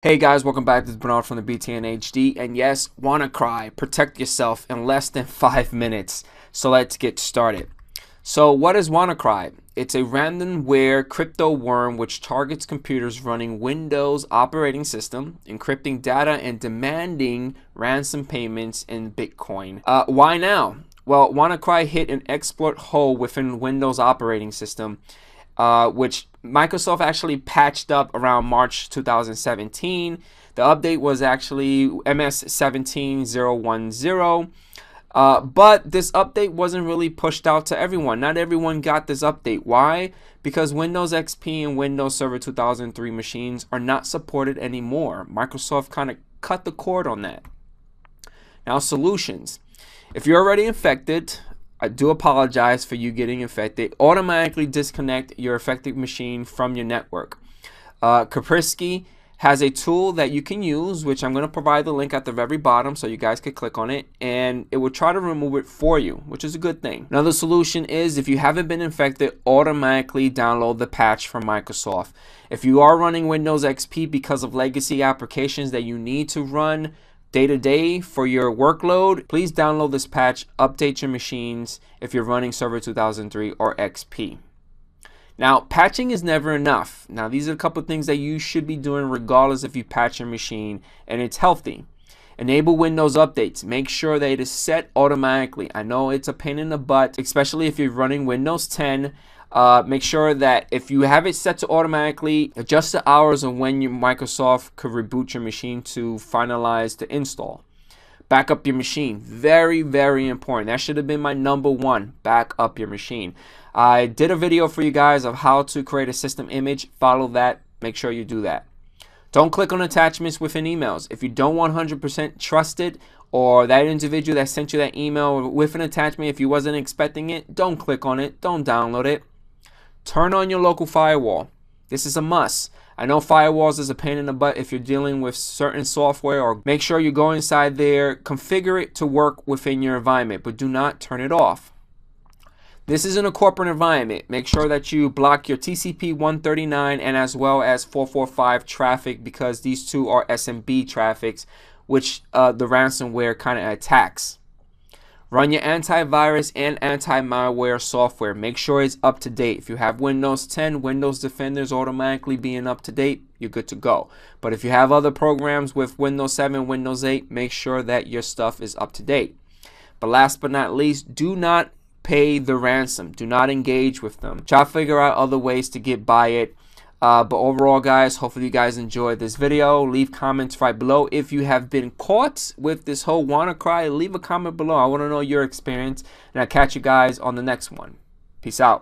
Hey guys, welcome back. This is Bernard from the BTN HD. And yes, WannaCry, protect yourself in less than five minutes. So let's get started. So what is WannaCry? It's a ransomware crypto worm which targets computers running Windows operating system, encrypting data, and demanding ransom payments in Bitcoin. Uh, why now? Well, WannaCry hit an exploit hole within Windows operating system uh, which Microsoft actually patched up around March 2017. The update was actually MS17-010. Uh, but this update wasn't really pushed out to everyone. Not everyone got this update. Why? Because Windows XP and Windows Server 2003 machines are not supported anymore. Microsoft kind of cut the cord on that. Now, solutions. If you're already infected, I do apologize for you getting infected. Automatically disconnect your affected machine from your network. Uh, Kaspersky has a tool that you can use, which I'm going to provide the link at the very bottom so you guys can click on it, and it will try to remove it for you, which is a good thing. Another solution is if you haven't been infected, automatically download the patch from Microsoft. If you are running Windows XP because of legacy applications that you need to run, day to day for your workload, please download this patch, update your machines if you're running Server 2003 or XP. Now, patching is never enough. Now, these are a couple of things that you should be doing regardless if you patch your machine and it's healthy. Enable Windows updates. Make sure that it is set automatically. I know it's a pain in the butt, especially if you're running Windows 10 uh, make sure that if you have it set to automatically, adjust the hours of when your Microsoft could reboot your machine to finalize the install. Back up your machine. Very, very important. That should have been my number one. Back up your machine. I did a video for you guys of how to create a system image. Follow that. Make sure you do that. Don't click on attachments within emails. If you don't 100% trust it or that individual that sent you that email with an attachment, if you wasn't expecting it, don't click on it. Don't download it. Turn on your local firewall. This is a must. I know firewalls is a pain in the butt if you're dealing with certain software or make sure you go inside there, configure it to work within your environment, but do not turn it off. This is in a corporate environment. Make sure that you block your TCP 139 and as well as 445 traffic because these two are SMB traffics, which uh, the ransomware kind of attacks. Run your antivirus and anti-malware software. Make sure it's up to date. If you have Windows 10, Windows Defender is automatically being up to date, you're good to go. But if you have other programs with Windows 7, Windows 8, make sure that your stuff is up to date. But last but not least, do not pay the ransom. Do not engage with them. Try to figure out other ways to get by it. Uh, but overall, guys, hopefully you guys enjoyed this video. Leave comments right below. If you have been caught with this whole WannaCry, leave a comment below. I want to know your experience. And I'll catch you guys on the next one. Peace out.